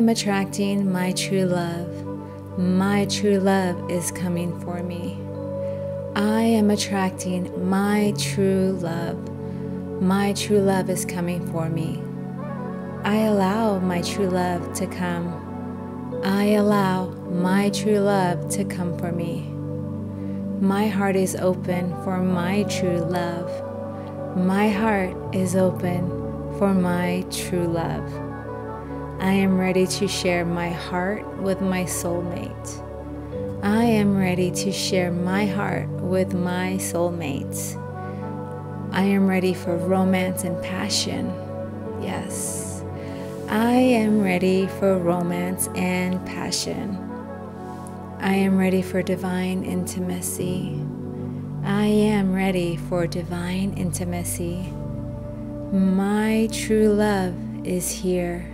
am attracting my true love. My true love is coming for me. I am attracting my true love. My true love is coming for me. I allow my true love to come. I allow my true love to come for me. My heart is open for my true love. My heart is open for my true love. I am ready to share my heart with my soulmate. I am ready to share my heart with my soulmates. I am ready for romance and passion. Yes, I am ready for romance and passion. I am ready for divine intimacy. I am ready for divine intimacy. My true love is here.